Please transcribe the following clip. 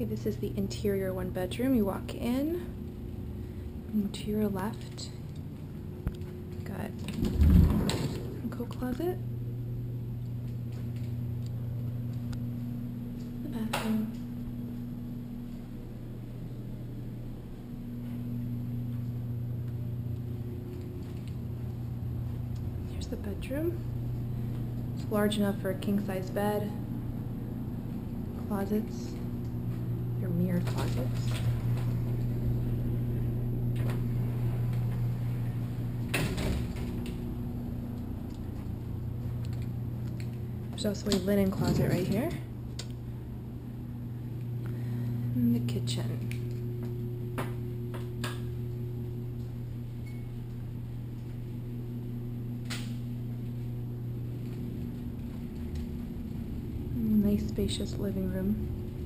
Okay, this is the interior one bedroom. You walk in, and to your left, got a coat closet, the bathroom. Here's the bedroom. It's large enough for a king size bed. Closets. Your mirrored closets. There's also a linen closet right here. And the kitchen. Nice spacious living room.